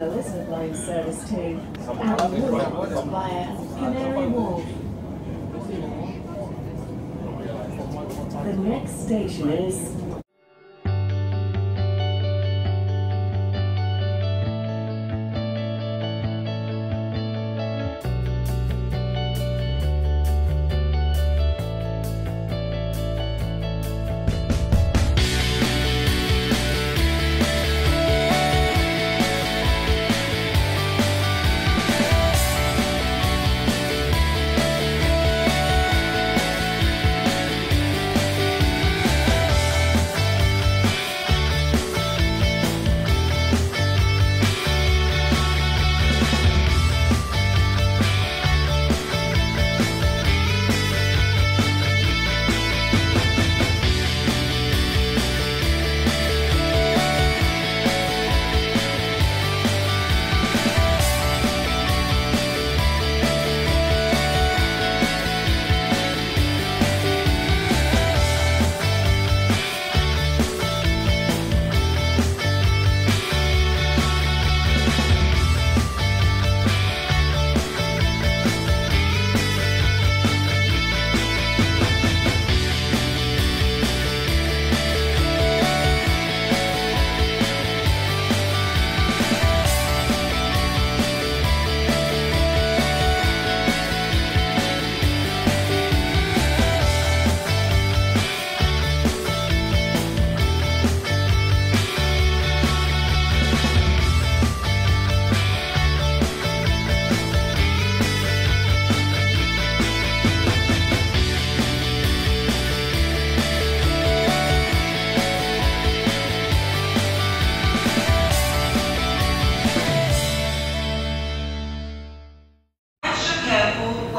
Elizabeth line service to Allen Wood via Canary Wharf. The next station is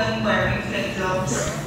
when wearing headphones.